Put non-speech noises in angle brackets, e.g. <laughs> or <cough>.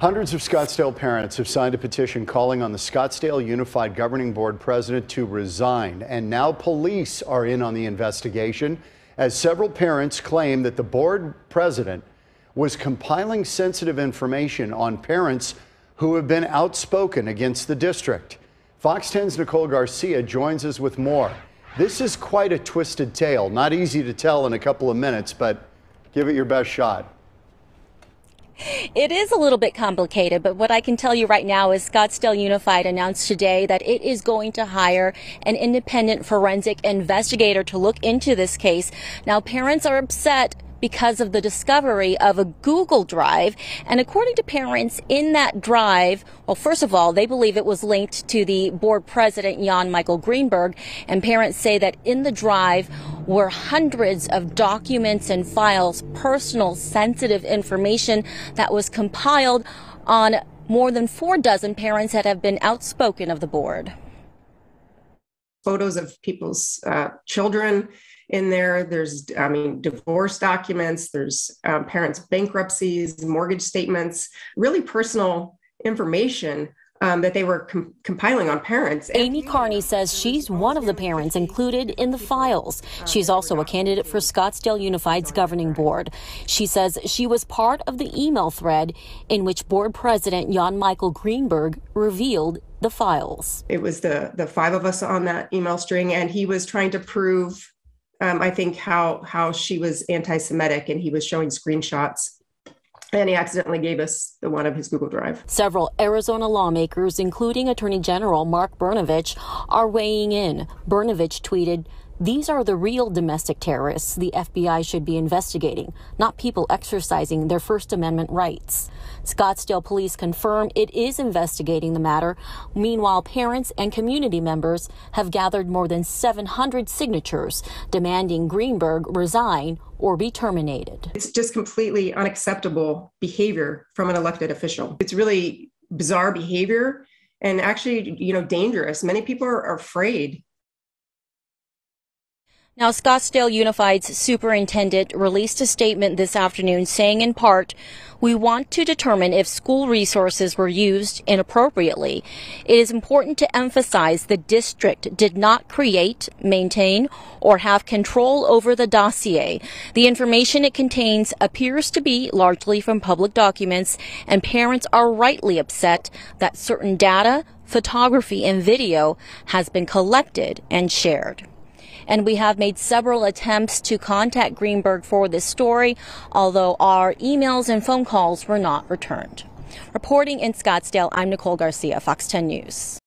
Hundreds of Scottsdale parents have signed a petition calling on the Scottsdale Unified Governing Board president to resign. And now police are in on the investigation as several parents claim that the board president was compiling sensitive information on parents who have been outspoken against the district. Fox 10's Nicole Garcia joins us with more. This is quite a twisted tale. Not easy to tell in a couple of minutes, but give it your best shot. <laughs> It is a little bit complicated, but what I can tell you right now is Scottsdale Unified announced today that it is going to hire an independent forensic investigator to look into this case. Now, parents are upset because of the discovery of a Google Drive. And according to parents in that drive, well, first of all, they believe it was linked to the board president, Jan Michael Greenburg. And parents say that in the drive were hundreds of documents and files, personal, sensitive information that was compiled on more than four dozen parents that have been outspoken of the board. Photos of people's uh, children in there. There's, I mean, divorce documents, there's um, parents' bankruptcies, mortgage statements, really personal information um, that they were com- compiling on parents. Amy Carney says she's one of the parents included in the files. She's also a candidate for Scottsdale Unified's governing board. She says she was part of the email thread in which board president Jan Michael Greenburg revealed the files. It was the the five of us on that email string, and he was trying to prove um, I think how how she was anti-Semitic, and he was showing screenshots. And he accidentally gave us the one of his Google Drive. Several Arizona lawmakers, including Attorney General Mark Brnovich, are weighing in. Brnovich tweeted, these are the real domestic terrorists the FBI should be investigating, not people exercising their First Amendment rights. Scottsdale police confirm it is investigating the matter. Meanwhile, parents and community members have gathered more than 700 signatures demanding Greenburg resign or be terminated. It's just completely unacceptable behavior from an elected official. It's really bizarre behavior and actually, you know, dangerous. Many people are afraid now, Scottsdale Unified's superintendent released a statement this afternoon saying, in part, we want to determine if school resources were used inappropriately. It is important to emphasize the district did not create, maintain, or have control over the dossier. The information it contains appears to be largely from public documents, and parents are rightly upset that certain data, photography, and video has been collected and shared and we have made several attempts to contact Greenburg for this story, although our emails and phone calls were not returned. Reporting in Scottsdale, I'm Nicole Garcia, Fox 10 News.